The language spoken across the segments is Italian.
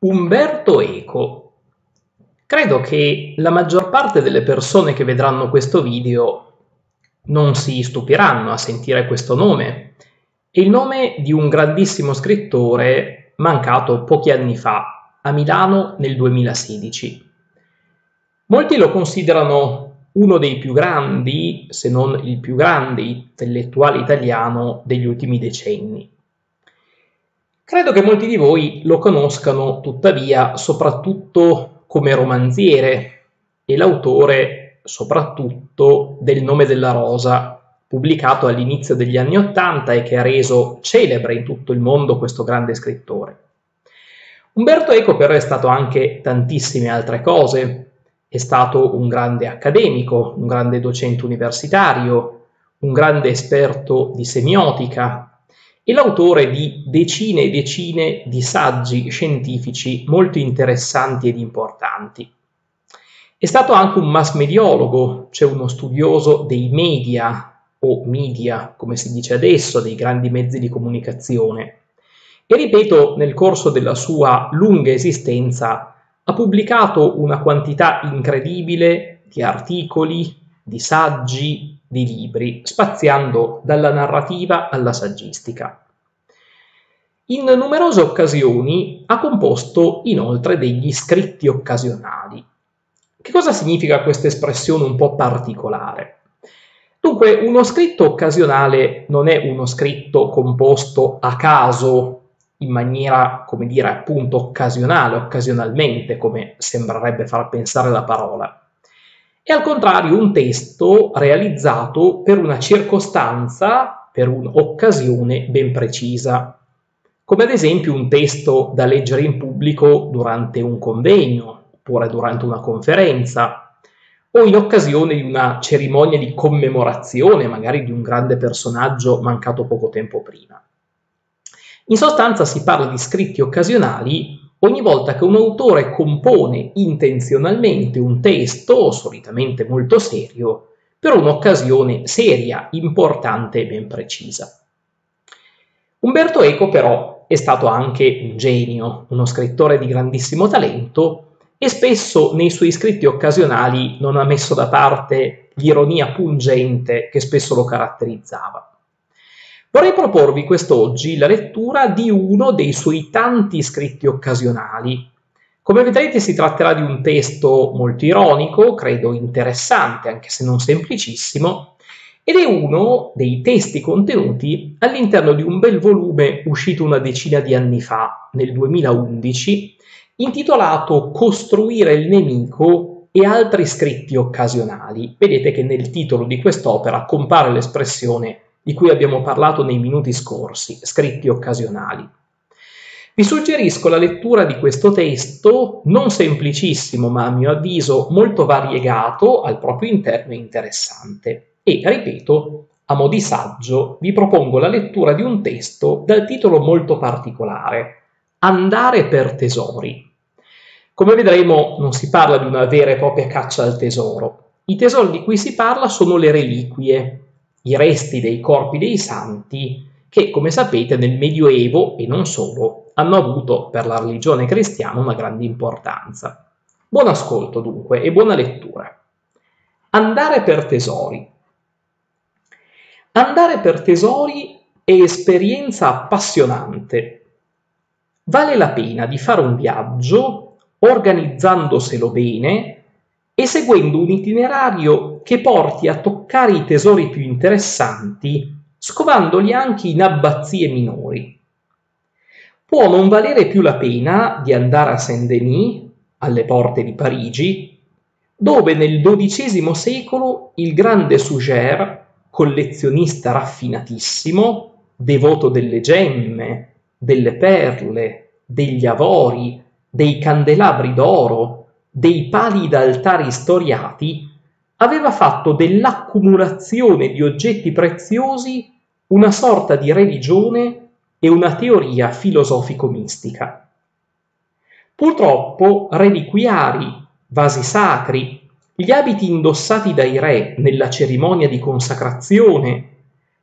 Umberto Eco. Credo che la maggior parte delle persone che vedranno questo video non si stupiranno a sentire questo nome. È il nome di un grandissimo scrittore mancato pochi anni fa, a Milano nel 2016. Molti lo considerano uno dei più grandi, se non il più grande intellettuale italiano degli ultimi decenni. Credo che molti di voi lo conoscano tuttavia soprattutto come romanziere e l'autore soprattutto del Nome della Rosa, pubblicato all'inizio degli anni Ottanta e che ha reso celebre in tutto il mondo questo grande scrittore. Umberto Eco però è stato anche tantissime altre cose. È stato un grande accademico, un grande docente universitario, un grande esperto di semiotica, e l'autore di decine e decine di saggi scientifici molto interessanti ed importanti. È stato anche un mass mediologo, cioè uno studioso dei media o media, come si dice adesso, dei grandi mezzi di comunicazione. E ripeto, nel corso della sua lunga esistenza ha pubblicato una quantità incredibile di articoli, di saggi, di libri, spaziando dalla narrativa alla saggistica. In numerose occasioni ha composto inoltre degli scritti occasionali. Che cosa significa questa espressione un po' particolare? Dunque, uno scritto occasionale non è uno scritto composto a caso, in maniera, come dire, appunto occasionale, occasionalmente, come sembrerebbe far pensare la parola è al contrario un testo realizzato per una circostanza, per un'occasione ben precisa, come ad esempio un testo da leggere in pubblico durante un convegno, oppure durante una conferenza, o in occasione di una cerimonia di commemorazione, magari di un grande personaggio mancato poco tempo prima. In sostanza si parla di scritti occasionali Ogni volta che un autore compone intenzionalmente un testo, solitamente molto serio, per un'occasione seria, importante e ben precisa. Umberto Eco però è stato anche un genio, uno scrittore di grandissimo talento e spesso nei suoi scritti occasionali non ha messo da parte l'ironia pungente che spesso lo caratterizzava. Vorrei proporvi quest'oggi la lettura di uno dei suoi tanti scritti occasionali. Come vedrete si tratterà di un testo molto ironico, credo interessante, anche se non semplicissimo, ed è uno dei testi contenuti all'interno di un bel volume uscito una decina di anni fa, nel 2011, intitolato Costruire il nemico e altri scritti occasionali. Vedete che nel titolo di quest'opera compare l'espressione di cui abbiamo parlato nei minuti scorsi, scritti occasionali. Vi suggerisco la lettura di questo testo, non semplicissimo, ma a mio avviso molto variegato al proprio interno e interessante. E, ripeto, a mo' di saggio, vi propongo la lettura di un testo dal titolo molto particolare, Andare per tesori. Come vedremo, non si parla di una vera e propria caccia al tesoro. I tesori di cui si parla sono le reliquie, i resti dei corpi dei santi che, come sapete, nel Medioevo e non solo, hanno avuto per la religione cristiana una grande importanza. Buon ascolto dunque e buona lettura. Andare per tesori. Andare per tesori è esperienza appassionante. Vale la pena di fare un viaggio organizzandoselo bene e seguendo un itinerario che porti a toccare i tesori più interessanti, scovandoli anche in abbazie minori. Può non valere più la pena di andare a Saint-Denis, alle porte di Parigi, dove nel XII secolo il grande Suger, collezionista raffinatissimo, devoto delle gemme, delle perle, degli avori, dei candelabri d'oro, dei pali d'altari storiati, aveva fatto dell'accumulazione di oggetti preziosi una sorta di religione e una teoria filosofico-mistica. Purtroppo reliquiari, vasi sacri, gli abiti indossati dai re nella cerimonia di consacrazione,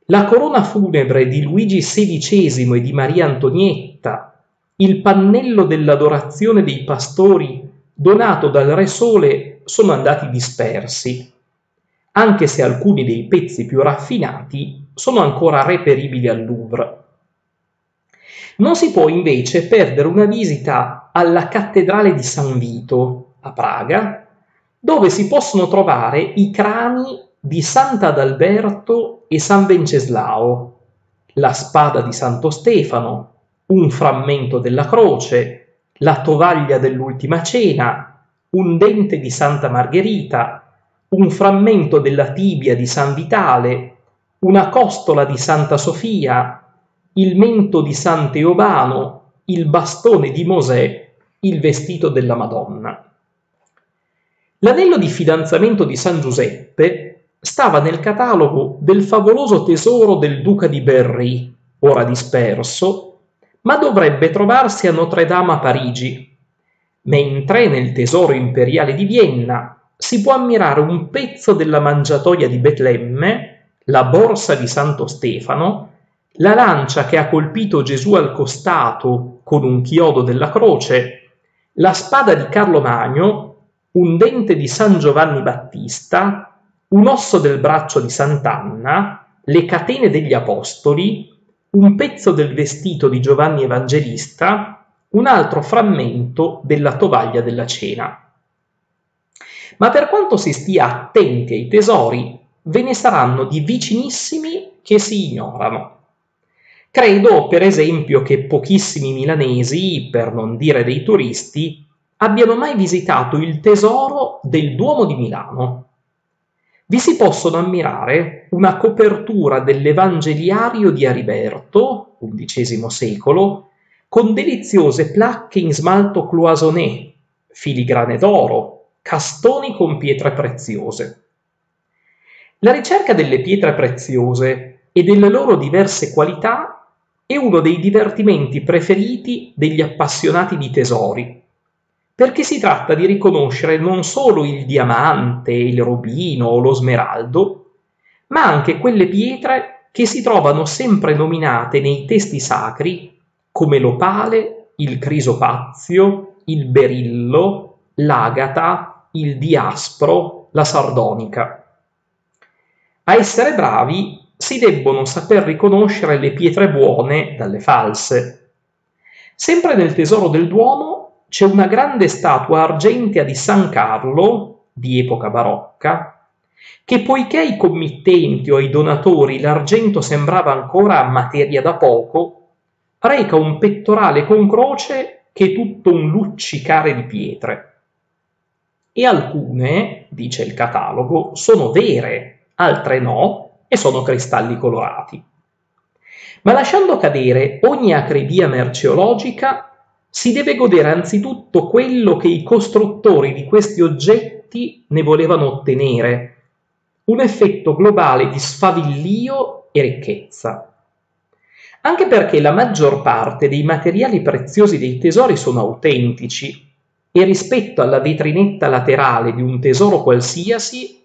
la corona funebre di Luigi XVI e di Maria Antonietta, il pannello dell'adorazione dei pastori donato dal Re Sole sono andati dispersi, anche se alcuni dei pezzi più raffinati sono ancora reperibili al Louvre. Non si può invece perdere una visita alla cattedrale di San Vito a Praga, dove si possono trovare i crani di Sant'Adalberto e San Venceslao, la spada di Santo Stefano, un frammento della croce, la tovaglia dell'ultima cena, un dente di Santa Margherita, un frammento della tibia di San Vitale, una costola di Santa Sofia, il mento di San Teobano, il bastone di Mosè, il vestito della Madonna. L'anello di fidanzamento di San Giuseppe stava nel catalogo del favoloso tesoro del duca di Berry, ora disperso, ma dovrebbe trovarsi a Notre Dame a Parigi, mentre nel tesoro imperiale di Vienna si può ammirare un pezzo della mangiatoia di Betlemme, la borsa di Santo Stefano, la lancia che ha colpito Gesù al costato con un chiodo della croce, la spada di Carlo Magno, un dente di San Giovanni Battista, un osso del braccio di Sant'Anna, le catene degli Apostoli, un pezzo del vestito di Giovanni Evangelista, un altro frammento della tovaglia della cena. Ma per quanto si stia attenti ai tesori, ve ne saranno di vicinissimi che si ignorano. Credo, per esempio, che pochissimi milanesi, per non dire dei turisti, abbiano mai visitato il tesoro del Duomo di Milano. Vi si possono ammirare una copertura dell'Evangeliario di Ariberto, XI secolo, con deliziose placche in smalto cloisonné, filigrane d'oro, castoni con pietre preziose. La ricerca delle pietre preziose e delle loro diverse qualità è uno dei divertimenti preferiti degli appassionati di tesori, perché si tratta di riconoscere non solo il diamante, il rubino o lo smeraldo, ma anche quelle pietre che si trovano sempre nominate nei testi sacri come l'opale, il crisopazio, il berillo, l'agata, il diaspro, la sardonica. A essere bravi si debbono saper riconoscere le pietre buone dalle false. Sempre nel tesoro del Duomo c'è una grande statua argentea di San Carlo, di epoca barocca, che poiché ai committenti o ai donatori l'argento sembrava ancora materia da poco, reca un pettorale con croce che è tutto un luccicare di pietre. E alcune, dice il catalogo, sono vere, altre no, e sono cristalli colorati. Ma lasciando cadere ogni acribia merceologica, si deve godere anzitutto quello che i costruttori di questi oggetti ne volevano ottenere, un effetto globale di sfavillio e ricchezza. Anche perché la maggior parte dei materiali preziosi dei tesori sono autentici e rispetto alla vetrinetta laterale di un tesoro qualsiasi,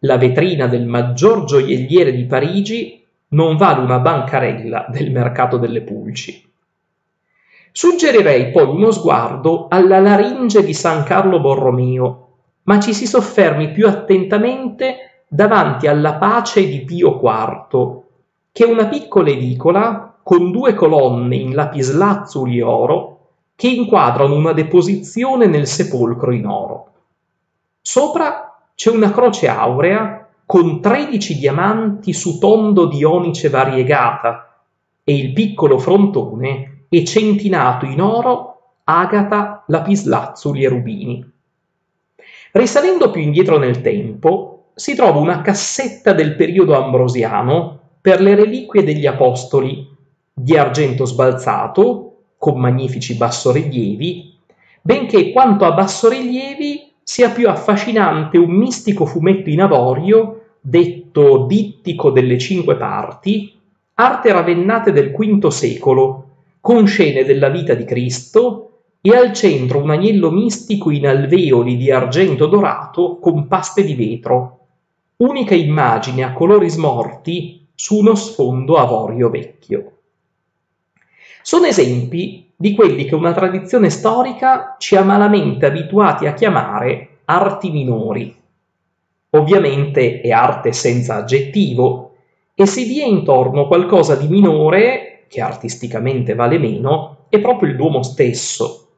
la vetrina del maggior gioielliere di Parigi non vale una bancarella del mercato delle pulci. Suggerirei poi uno sguardo alla laringe di San Carlo Borromeo, ma ci si soffermi più attentamente davanti alla pace di Pio IV, che una piccola edicola con due colonne in lapislazzuli oro che inquadrano una deposizione nel sepolcro in oro. Sopra c'è una croce aurea con 13 diamanti su tondo di onice variegata e il piccolo frontone e centinato in oro agata, lapislazzuli e rubini. Risalendo più indietro nel tempo, si trova una cassetta del periodo ambrosiano per le reliquie degli apostoli, di argento sbalzato, con magnifici bassorilievi, benché quanto a bassorilievi sia più affascinante un mistico fumetto in avorio, detto dittico delle cinque parti, arte ravennate del V secolo, con scene della vita di Cristo e al centro un agnello mistico in alveoli di argento dorato con paste di vetro, unica immagine a colori smorti su uno sfondo avorio vecchio. Sono esempi di quelli che una tradizione storica ci ha malamente abituati a chiamare arti minori. Ovviamente è arte senza aggettivo e si dia intorno qualcosa di minore, che artisticamente vale meno, è proprio il Duomo stesso.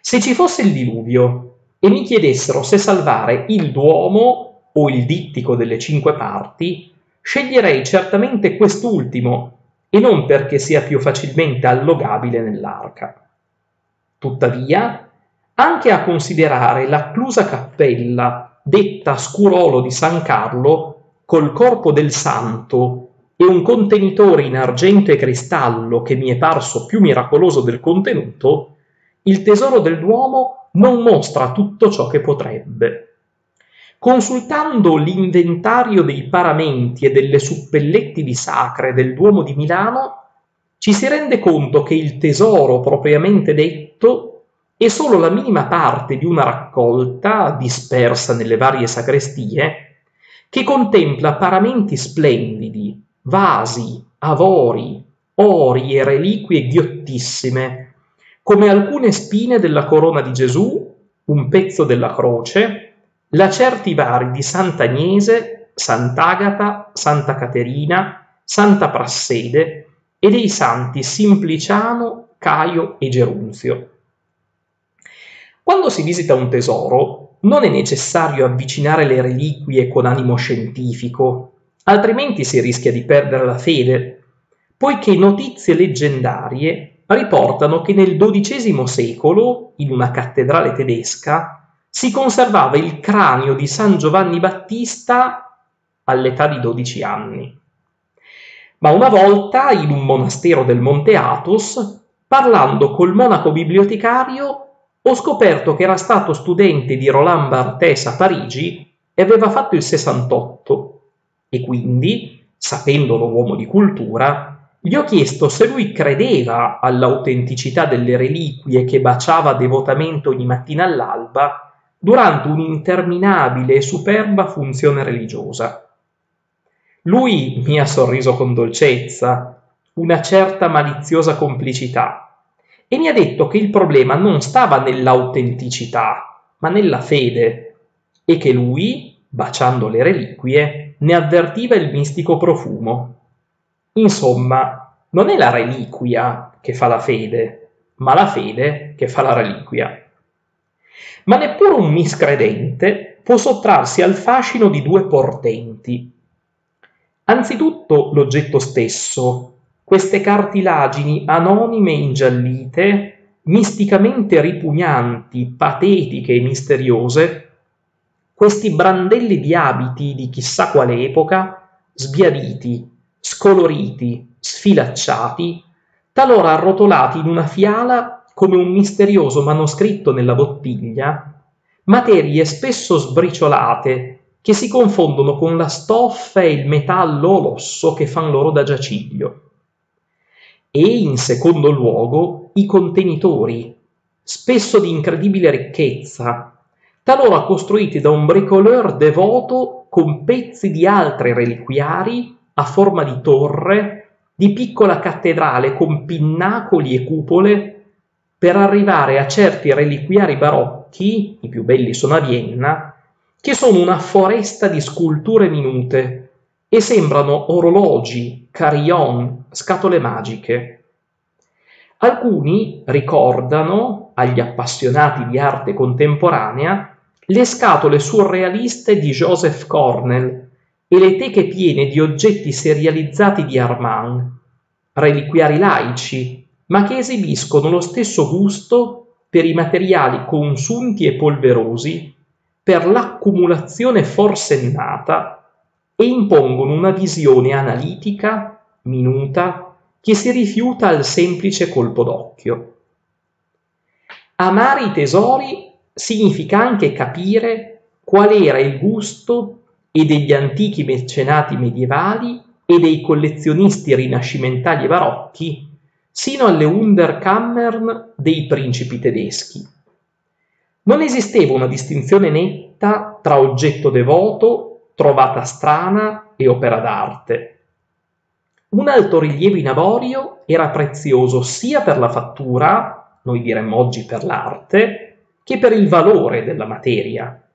Se ci fosse il diluvio e mi chiedessero se salvare il Duomo o il dittico delle cinque parti, sceglierei certamente quest'ultimo e non perché sia più facilmente allogabile nell'arca. Tuttavia, anche a considerare l'acclusa cappella detta scurolo di San Carlo col corpo del santo e un contenitore in argento e cristallo che mi è parso più miracoloso del contenuto, il tesoro del Duomo non mostra tutto ciò che potrebbe. Consultando l'inventario dei paramenti e delle suppellettili sacre del Duomo di Milano, ci si rende conto che il tesoro propriamente detto è solo la minima parte di una raccolta dispersa nelle varie sagrestie che contempla paramenti splendidi, vasi, avori, ori e reliquie ghiottissime, come alcune spine della corona di Gesù, un pezzo della croce, Lacerti vari di Sant'Agnese, Sant'Agata, Santa Caterina, Santa Prassede e dei santi Simpliciano, Caio e Gerunzio. Quando si visita un tesoro, non è necessario avvicinare le reliquie con animo scientifico, altrimenti si rischia di perdere la fede, poiché notizie leggendarie riportano che nel XII secolo, in una cattedrale tedesca, si conservava il cranio di San Giovanni Battista all'età di 12 anni. Ma una volta, in un monastero del Monte Athos, parlando col monaco bibliotecario, ho scoperto che era stato studente di Roland Barthes a Parigi e aveva fatto il 68 e quindi, sapendolo uomo di cultura, gli ho chiesto se lui credeva all'autenticità delle reliquie che baciava devotamente ogni mattina all'alba durante un'interminabile e superba funzione religiosa. Lui mi ha sorriso con dolcezza, una certa maliziosa complicità, e mi ha detto che il problema non stava nell'autenticità, ma nella fede, e che lui, baciando le reliquie, ne avvertiva il mistico profumo. Insomma, non è la reliquia che fa la fede, ma la fede che fa la reliquia ma neppure un miscredente può sottrarsi al fascino di due portenti. Anzitutto l'oggetto stesso, queste cartilagini anonime ingiallite, misticamente ripugnanti, patetiche e misteriose, questi brandelli di abiti di chissà quale epoca, sbiaditi, scoloriti, sfilacciati, talora arrotolati in una fiala come un misterioso manoscritto nella bottiglia, materie spesso sbriciolate che si confondono con la stoffa e il metallo o l'osso che fan loro da giaciglio. E in secondo luogo i contenitori, spesso di incredibile ricchezza, talora costruiti da un bricoleur devoto con pezzi di altri reliquiari a forma di torre, di piccola cattedrale con pinnacoli e cupole per arrivare a certi reliquiari barocchi, i più belli sono a Vienna, che sono una foresta di sculture minute e sembrano orologi, carillon, scatole magiche. Alcuni ricordano, agli appassionati di arte contemporanea, le scatole surrealiste di Joseph Cornell e le teche piene di oggetti serializzati di Armand, reliquiari laici, ma che esibiscono lo stesso gusto per i materiali consunti e polverosi, per l'accumulazione forsennata e impongono una visione analitica, minuta, che si rifiuta al semplice colpo d'occhio. Amare i tesori significa anche capire qual era il gusto e degli antichi mecenati medievali e dei collezionisti rinascimentali e barocchi sino alle Unterkammern dei principi tedeschi. Non esisteva una distinzione netta tra oggetto devoto, trovata strana e opera d'arte. Un altorilievo in avorio era prezioso sia per la fattura, noi diremmo oggi per l'arte, che per il valore della materia.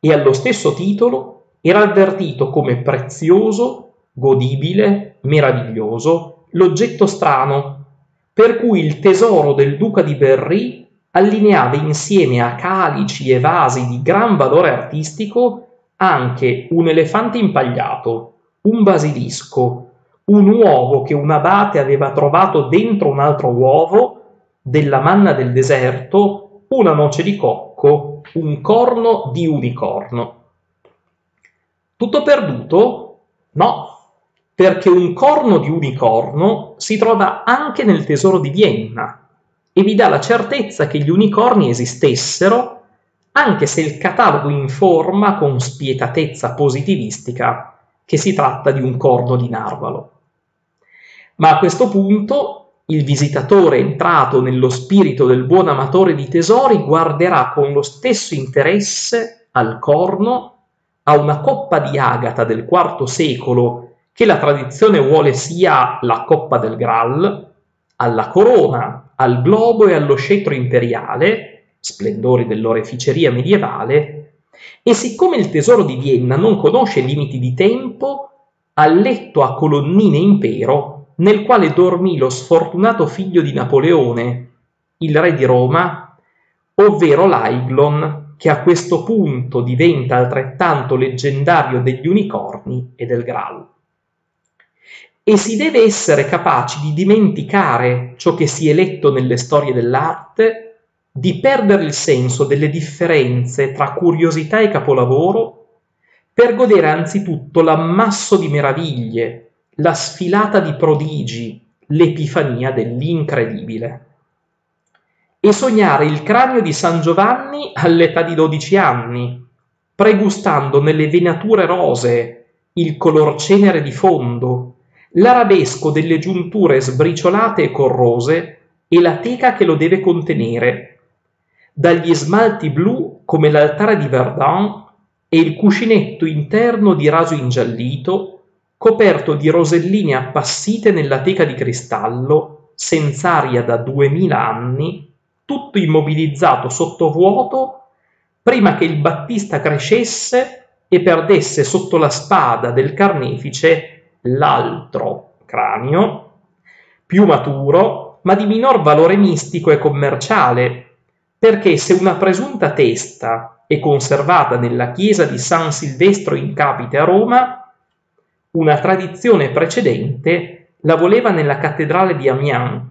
E allo stesso titolo era avvertito come prezioso, godibile, meraviglioso, l'oggetto strano, per cui il tesoro del duca di Berry allineava insieme a calici e vasi di gran valore artistico anche un elefante impagliato, un basilisco, un uovo che un abate aveva trovato dentro un altro uovo, della manna del deserto, una noce di cocco, un corno di unicorno. Tutto perduto? No, perché un corno di unicorno si trova anche nel tesoro di Vienna e vi dà la certezza che gli unicorni esistessero, anche se il catalogo informa con spietatezza positivistica che si tratta di un corno di narvalo. Ma a questo punto il visitatore entrato nello spirito del buon amatore di tesori guarderà con lo stesso interesse al corno, a una coppa di agata del IV secolo che la tradizione vuole sia la coppa del Graal, alla corona, al globo e allo scettro imperiale, splendori dell'oreficeria medievale, e siccome il tesoro di Vienna non conosce limiti di tempo, al letto a colonnine impero nel quale dormì lo sfortunato figlio di Napoleone, il re di Roma, ovvero l'Aiglon, che a questo punto diventa altrettanto leggendario degli unicorni e del Graal. E si deve essere capaci di dimenticare ciò che si è letto nelle storie dell'arte, di perdere il senso delle differenze tra curiosità e capolavoro, per godere anzitutto l'ammasso di meraviglie la sfilata di prodigi, l'epifania dell'incredibile. E sognare il cranio di San Giovanni all'età di 12 anni, pregustando nelle venature rosee il color cenere di fondo, l'arabesco delle giunture sbriciolate e corrose e la teca che lo deve contenere, dagli smalti blu come l'altare di Verdun e il cuscinetto interno di raso ingiallito coperto di rosellini appassite nella teca di cristallo, senz'aria da duemila anni, tutto immobilizzato sotto vuoto, prima che il Battista crescesse e perdesse sotto la spada del carnefice l'altro cranio, più maturo, ma di minor valore mistico e commerciale, perché se una presunta testa è conservata nella chiesa di San Silvestro in Capite a Roma, una tradizione precedente la voleva nella cattedrale di Amiens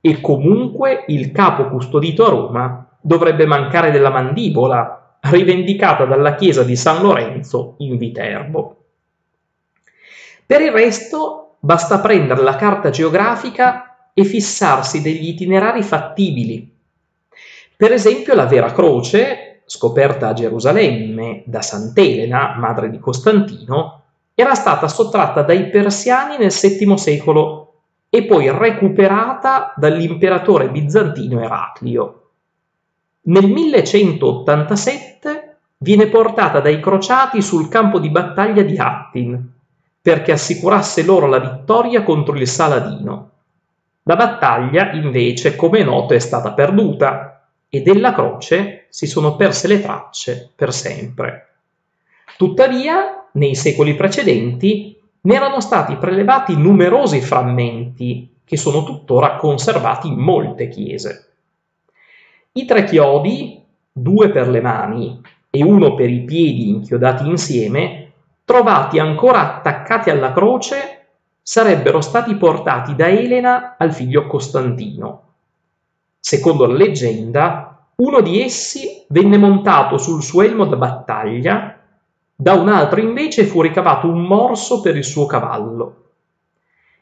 e comunque il capo custodito a Roma dovrebbe mancare della mandibola, rivendicata dalla chiesa di San Lorenzo in Viterbo. Per il resto basta prendere la carta geografica e fissarsi degli itinerari fattibili. Per esempio la Vera Croce, scoperta a Gerusalemme da Sant'Elena, madre di Costantino, era stata sottratta dai persiani nel VII secolo e poi recuperata dall'imperatore bizantino Eraclio. Nel 1187 viene portata dai crociati sul campo di battaglia di Attin perché assicurasse loro la vittoria contro il Saladino. La battaglia, invece, come è noto, è stata perduta e della croce si sono perse le tracce per sempre. Tuttavia, nei secoli precedenti, ne erano stati prelevati numerosi frammenti che sono tuttora conservati in molte chiese. I tre chiodi, due per le mani e uno per i piedi inchiodati insieme, trovati ancora attaccati alla croce, sarebbero stati portati da Elena al figlio Costantino. Secondo la leggenda, uno di essi venne montato sul suo elmo da battaglia da un altro invece fu ricavato un morso per il suo cavallo.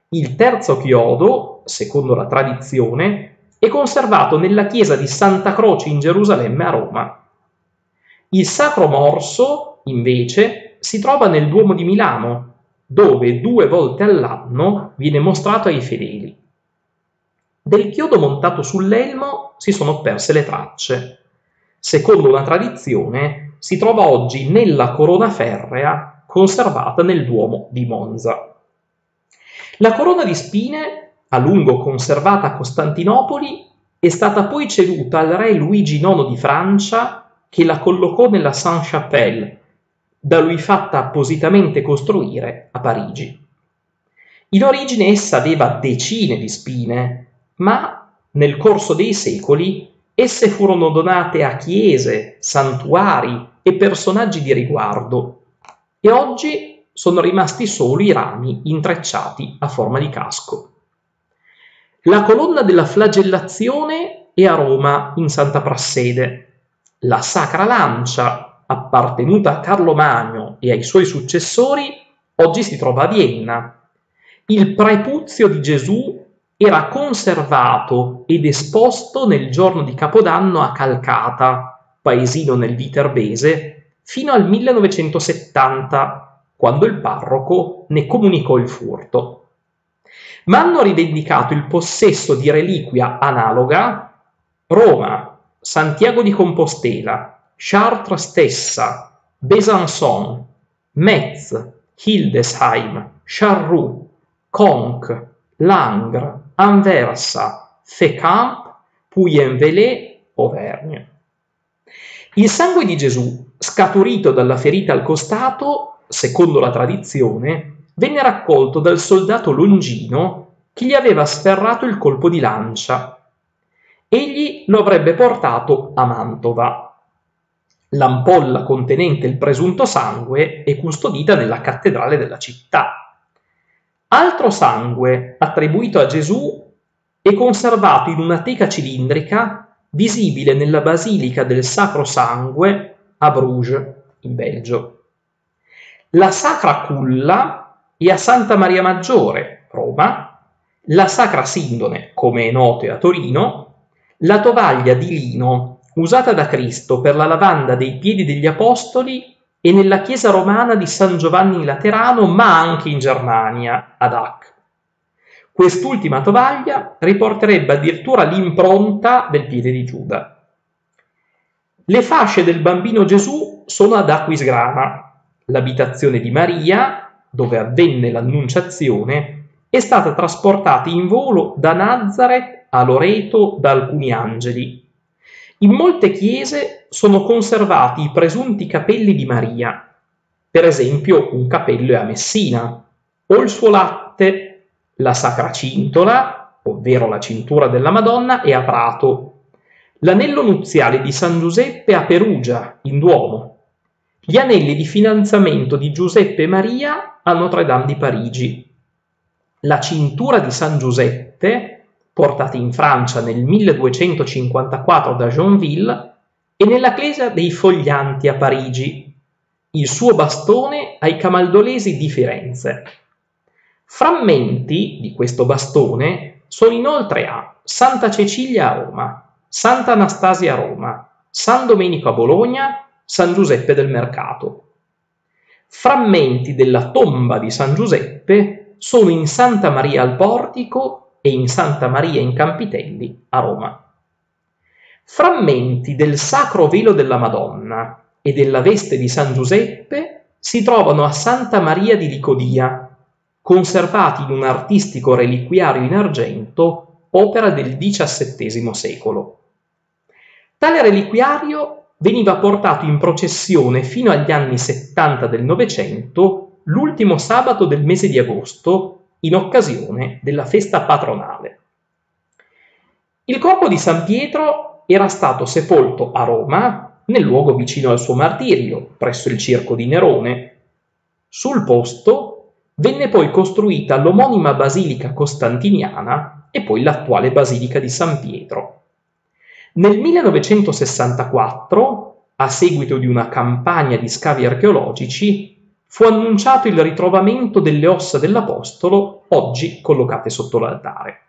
Il terzo chiodo, secondo la tradizione, è conservato nella chiesa di Santa Croce in Gerusalemme a Roma. Il sacro morso, invece, si trova nel Duomo di Milano, dove due volte all'anno viene mostrato ai fedeli. Del chiodo montato sull'elmo si sono perse le tracce. Secondo una tradizione, si trova oggi nella corona ferrea conservata nel Duomo di Monza. La corona di spine, a lungo conservata a Costantinopoli, è stata poi ceduta al re Luigi IX di Francia che la collocò nella Sainte-Chapelle, da lui fatta appositamente costruire a Parigi. In origine essa aveva decine di spine, ma nel corso dei secoli esse furono donate a chiese, santuari e personaggi di riguardo e oggi sono rimasti solo i rami intrecciati a forma di casco. La colonna della flagellazione è a Roma in Santa Prassede. La Sacra Lancia, appartenuta a Carlo Magno e ai suoi successori, oggi si trova a Vienna. Il prepuzio di Gesù era conservato ed esposto nel giorno di Capodanno a Calcata, paesino nel Viterbese, fino al 1970, quando il parroco ne comunicò il furto. Ma hanno rivendicato il possesso di reliquia analoga Roma, Santiago di Compostela, Chartres stessa, Besançon, Metz, Hildesheim, Charroux, Conques, Langres, Anversa, Fécamp, Puy-en-Velay, Auvergne. Il sangue di Gesù, scaturito dalla ferita al costato, secondo la tradizione, venne raccolto dal soldato Longino che gli aveva sferrato il colpo di lancia. Egli lo avrebbe portato a Mantova. L'ampolla contenente il presunto sangue è custodita nella cattedrale della città. Altro sangue attribuito a Gesù è conservato in una teca cilindrica visibile nella Basilica del Sacro Sangue a Bruges, in Belgio. La Sacra Culla è a Santa Maria Maggiore, Roma, la Sacra Sindone, come è noto, è a Torino, la tovaglia di lino usata da Cristo per la lavanda dei piedi degli Apostoli e nella chiesa romana di San Giovanni in Laterano, ma anche in Germania, ad Ach. Quest'ultima tovaglia riporterebbe addirittura l'impronta del piede di Giuda. Le fasce del bambino Gesù sono ad Aquisgrana. L'abitazione di Maria, dove avvenne l'annunciazione, è stata trasportata in volo da Nazareth a Loreto da alcuni angeli in molte chiese sono conservati i presunti capelli di Maria, per esempio un capello è a Messina, o il suo latte, la sacra cintola, ovvero la cintura della Madonna, è a Prato, l'anello nuziale di San Giuseppe a Perugia, in Duomo, gli anelli di fidanzamento di Giuseppe e Maria a Notre Dame di Parigi, la cintura di San Giuseppe portati in Francia nel 1254 da Joinville, e nella chiesa dei Foglianti a Parigi, il suo bastone ai Camaldolesi di Firenze. Frammenti di questo bastone sono inoltre a Santa Cecilia a Roma, Santa Anastasia a Roma, San Domenico a Bologna, San Giuseppe del Mercato. Frammenti della tomba di San Giuseppe sono in Santa Maria al Portico e in Santa Maria in Campitelli a Roma. Frammenti del Sacro Velo della Madonna e della veste di San Giuseppe si trovano a Santa Maria di Licodia, conservati in un artistico reliquiario in argento, opera del XVII secolo. Tale reliquiario veniva portato in processione fino agli anni 70 del Novecento, l'ultimo sabato del mese di agosto, in occasione della festa patronale. Il corpo di San Pietro era stato sepolto a Roma, nel luogo vicino al suo martirio, presso il circo di Nerone. Sul posto venne poi costruita l'omonima basilica costantiniana e poi l'attuale basilica di San Pietro. Nel 1964, a seguito di una campagna di scavi archeologici, fu annunciato il ritrovamento delle ossa dell'Apostolo, oggi collocate sotto l'altare.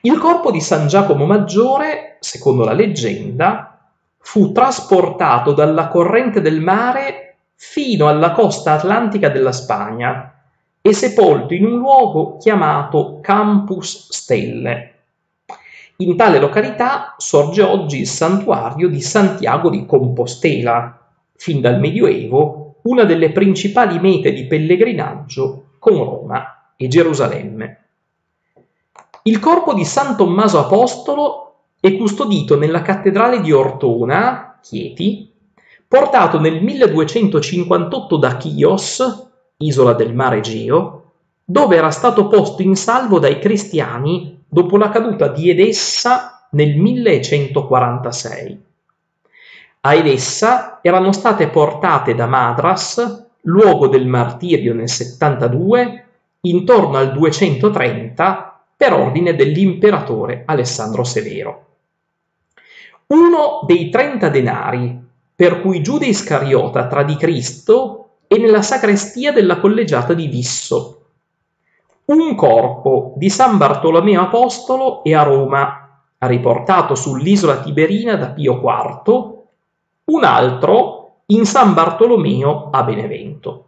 Il corpo di San Giacomo Maggiore, secondo la leggenda, fu trasportato dalla corrente del mare fino alla costa atlantica della Spagna e sepolto in un luogo chiamato Campus Stelle. In tale località sorge oggi il santuario di Santiago di Compostela, fin dal Medioevo una delle principali mete di pellegrinaggio con Roma e Gerusalemme. Il corpo di San Tommaso Apostolo è custodito nella cattedrale di Ortona, Chieti, portato nel 1258 da Chios, isola del mare Egeo, dove era stato posto in salvo dai cristiani dopo la caduta di Edessa nel 1146. A Edessa erano state portate da Madras, luogo del martirio nel 72, intorno al 230 per ordine dell'imperatore Alessandro Severo. Uno dei 30 denari per cui Giuda Iscariota tradì Cristo è nella sacrestia della collegiata di Visso, un corpo di San Bartolomeo Apostolo è a Roma, riportato sull'isola Tiberina da Pio IV, un altro in San Bartolomeo a Benevento.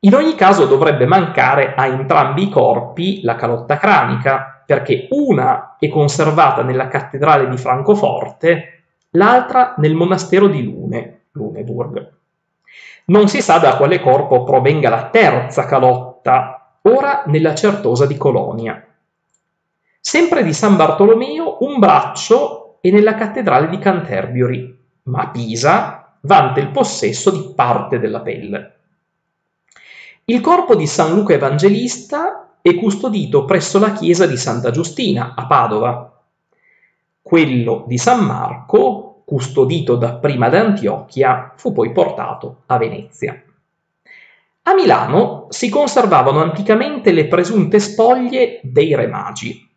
In ogni caso dovrebbe mancare a entrambi i corpi la calotta cranica, perché una è conservata nella cattedrale di Francoforte, l'altra nel monastero di Lune, Luneburg. Non si sa da quale corpo provenga la terza calotta, ora nella Certosa di Colonia. Sempre di San Bartolomeo un braccio è nella cattedrale di Canterbury, ma Pisa vanta il possesso di parte della pelle. Il corpo di San Luca Evangelista è custodito presso la chiesa di Santa Giustina a Padova. Quello di San Marco, custodito dapprima da Antiochia, fu poi portato a Venezia. A Milano si conservavano anticamente le presunte spoglie dei Re Magi.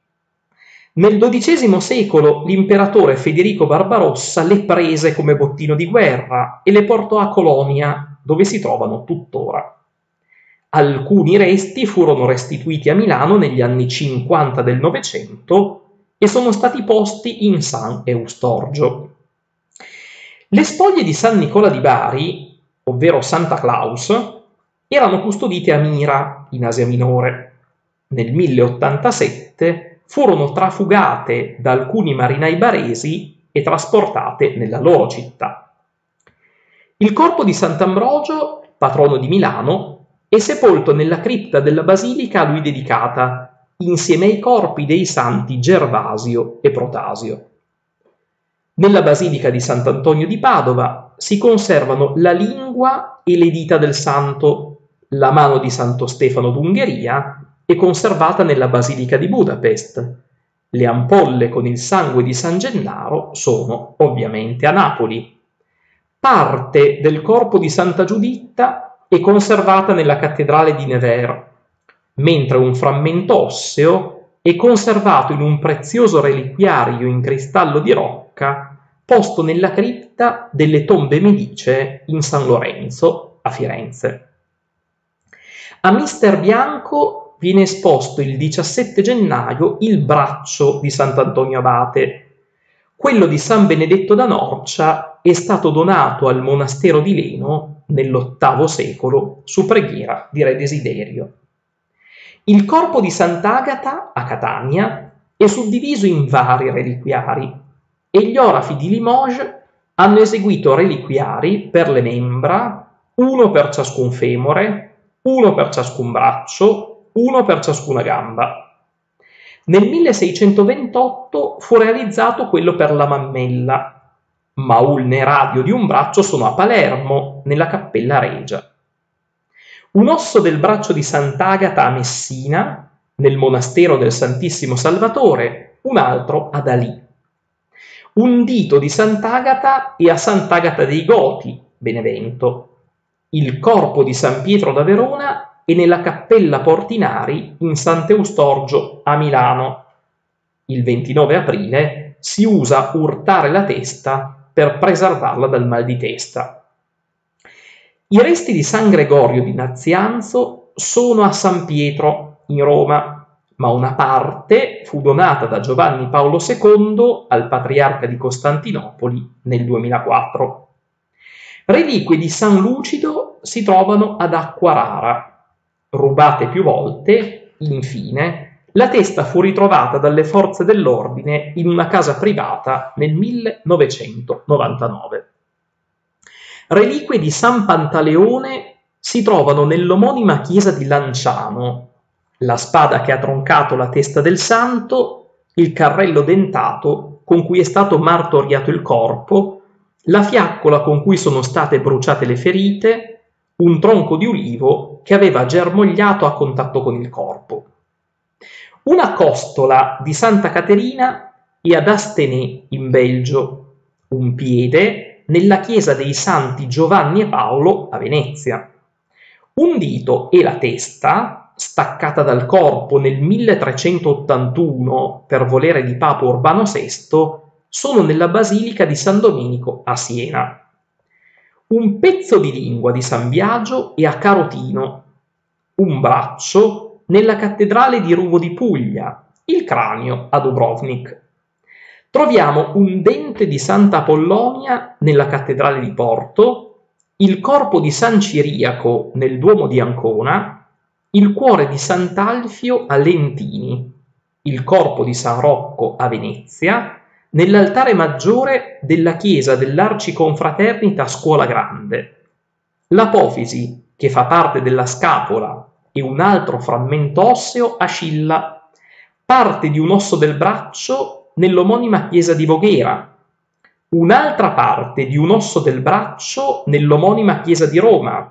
Nel XII secolo l'imperatore Federico Barbarossa le prese come bottino di guerra e le portò a Colonia, dove si trovano tuttora. Alcuni resti furono restituiti a Milano negli anni 50 del Novecento e sono stati posti in San Eustorgio. Le spoglie di San Nicola di Bari, ovvero Santa Claus, erano custodite a Mira, in Asia Minore. Nel 1087 furono trafugate da alcuni marinai baresi e trasportate nella loro città. Il corpo di Sant'Ambrogio, patrono di Milano, è sepolto nella cripta della basilica a lui dedicata, insieme ai corpi dei santi Gervasio e Protasio. Nella basilica di Sant'Antonio di Padova si conservano la lingua e le dita del santo la mano di Santo Stefano d'Ungheria è conservata nella Basilica di Budapest. Le ampolle con il sangue di San Gennaro sono ovviamente a Napoli. Parte del corpo di Santa Giuditta è conservata nella cattedrale di Nevers, mentre un frammento osseo è conservato in un prezioso reliquiario in cristallo di rocca posto nella cripta delle tombe medicee in San Lorenzo a Firenze. A Mister Bianco viene esposto il 17 gennaio il braccio di Sant'Antonio Abate. Quello di San Benedetto da Norcia è stato donato al monastero di Leno nell'VIII secolo su preghiera di Re Desiderio. Il corpo di Sant'Agata a Catania è suddiviso in vari reliquiari e gli orafi di Limoges hanno eseguito reliquiari per le membra, uno per ciascun femore, uno per ciascun braccio, uno per ciascuna gamba. Nel 1628 fu realizzato quello per la mammella, ma ulne e radio di un braccio sono a Palermo, nella Cappella Regia. Un osso del braccio di Sant'Agata a Messina, nel monastero del Santissimo Salvatore, un altro ad Alì. Un dito di Sant'Agata e a Sant'Agata dei Goti, Benevento, il corpo di San Pietro da Verona è nella cappella Portinari in Sant'Eustorgio a Milano. Il 29 aprile si usa urtare la testa per preservarla dal mal di testa. I resti di San Gregorio di Nazianzo sono a San Pietro in Roma, ma una parte fu donata da Giovanni Paolo II al patriarca di Costantinopoli nel 2004. Reliquie di San Lucido si trovano ad Acquarara. Rubate più volte, infine, la testa fu ritrovata dalle forze dell'ordine in una casa privata nel 1999. Reliquie di San Pantaleone si trovano nell'omonima chiesa di Lanciano, la spada che ha troncato la testa del santo, il carrello dentato con cui è stato martoriato il corpo, la fiaccola con cui sono state bruciate le ferite, un tronco di ulivo che aveva germogliato a contatto con il corpo. Una costola di Santa Caterina e ad Astenè in Belgio, un piede nella chiesa dei Santi Giovanni e Paolo a Venezia. Un dito e la testa, staccata dal corpo nel 1381 per volere di Papa Urbano VI, sono nella Basilica di San Domenico a Siena. Un pezzo di lingua di San Biagio e a Carotino, un braccio nella cattedrale di Ruvo di Puglia, il cranio a Dubrovnik. Troviamo un dente di Santa Apollonia nella cattedrale di Porto, il corpo di San Ciriaco nel Duomo di Ancona, il cuore di Sant'Alfio a Lentini, il corpo di San Rocco a Venezia, nell'altare maggiore della chiesa dell'Arciconfraternita Scuola Grande, l'apofisi che fa parte della scapola e un altro frammento osseo a Scilla, parte di un osso del braccio nell'omonima chiesa di Voghera, un'altra parte di un osso del braccio nell'omonima chiesa di Roma,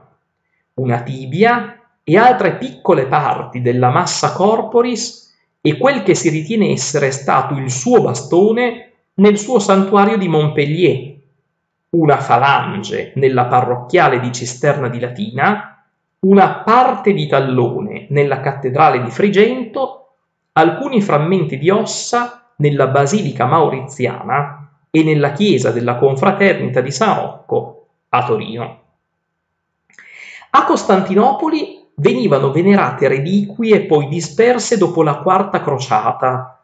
una tibia e altre piccole parti della massa corporis e quel che si ritiene essere stato il suo bastone nel suo santuario di Montpellier, una falange nella parrocchiale di Cisterna di Latina, una parte di tallone nella cattedrale di Frigento, alcuni frammenti di ossa nella Basilica Mauriziana e nella chiesa della Confraternita di San Rocco a Torino. A Costantinopoli venivano venerate reliquie poi disperse dopo la quarta crociata,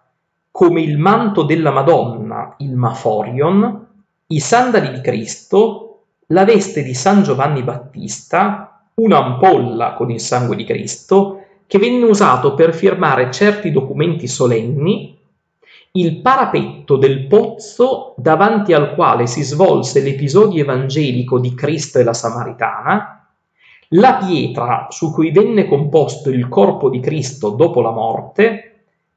come il manto della Madonna, il Maforion, i sandali di Cristo, la veste di San Giovanni Battista, un'ampolla con il sangue di Cristo, che venne usato per firmare certi documenti solenni il parapetto del pozzo davanti al quale si svolse l'episodio evangelico di Cristo e la Samaritana, la pietra su cui venne composto il corpo di Cristo dopo la morte,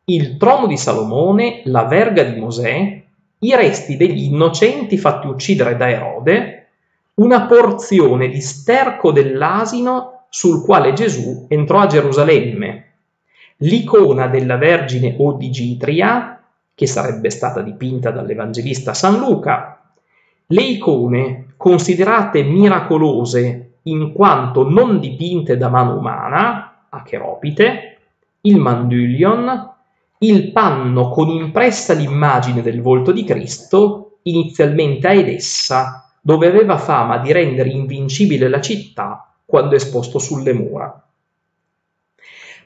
il trono di Salomone, la verga di Mosè, i resti degli innocenti fatti uccidere da Erode, una porzione di sterco dell'asino sul quale Gesù entrò a Gerusalemme, l'icona della Vergine Odigitria, che sarebbe stata dipinta dall'Evangelista San Luca, le icone considerate miracolose in quanto non dipinte da mano umana, a Cheropite, il mandulion, il panno con impressa l'immagine del volto di Cristo, inizialmente a Edessa, dove aveva fama di rendere invincibile la città quando esposto sulle mura.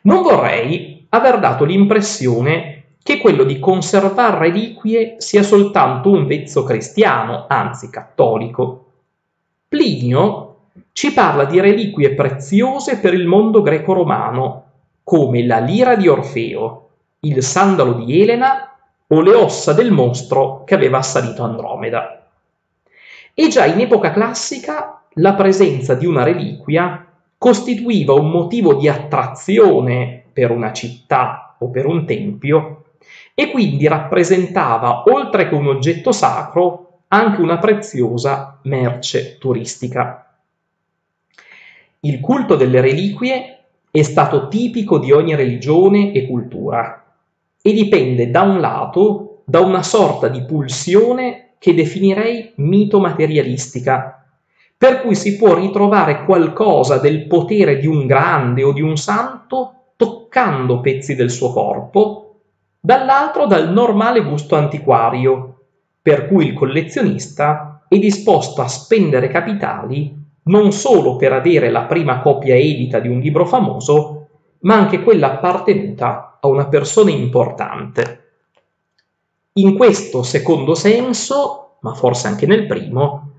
Non vorrei aver dato l'impressione che quello di conservare reliquie sia soltanto un vezzo cristiano, anzi cattolico. Plinio ci parla di reliquie preziose per il mondo greco-romano, come la lira di Orfeo, il sandalo di Elena o le ossa del mostro che aveva assalito Andromeda. E già in epoca classica la presenza di una reliquia costituiva un motivo di attrazione per una città o per un tempio e quindi rappresentava, oltre che un oggetto sacro, anche una preziosa merce turistica. Il culto delle reliquie è stato tipico di ogni religione e cultura e dipende da un lato da una sorta di pulsione che definirei mito-materialistica, per cui si può ritrovare qualcosa del potere di un grande o di un santo toccando pezzi del suo corpo dall'altro dal normale gusto antiquario, per cui il collezionista è disposto a spendere capitali non solo per avere la prima copia edita di un libro famoso, ma anche quella appartenuta a una persona importante. In questo secondo senso, ma forse anche nel primo,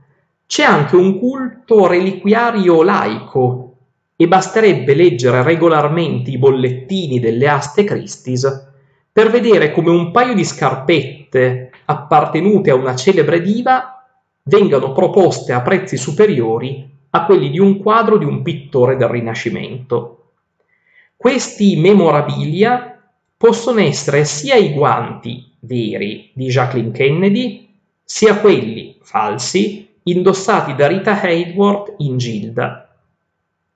c'è anche un culto reliquiario laico e basterebbe leggere regolarmente i bollettini delle aste Christis per vedere come un paio di scarpette appartenute a una celebre diva vengano proposte a prezzi superiori a quelli di un quadro di un pittore del Rinascimento. Questi memorabilia possono essere sia i guanti veri di Jacqueline Kennedy, sia quelli falsi indossati da Rita Hayworth in Gilda.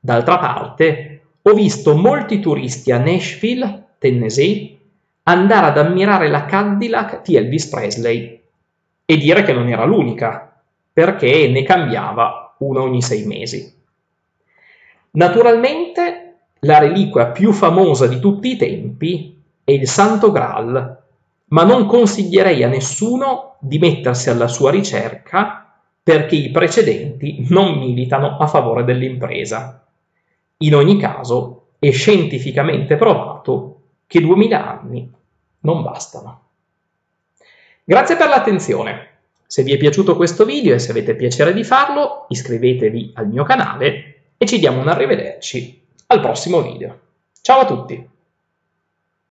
D'altra parte, ho visto molti turisti a Nashville, Tennessee, andare ad ammirare la Cadillac di Elvis Presley e dire che non era l'unica, perché ne cambiava una ogni sei mesi. Naturalmente, la reliquia più famosa di tutti i tempi è il Santo Graal, ma non consiglierei a nessuno di mettersi alla sua ricerca perché i precedenti non militano a favore dell'impresa. In ogni caso, è scientificamente provato che 2000 anni non bastano. Grazie per l'attenzione. Se vi è piaciuto questo video e se avete piacere di farlo, iscrivetevi al mio canale e ci diamo un arrivederci al prossimo video. Ciao a tutti!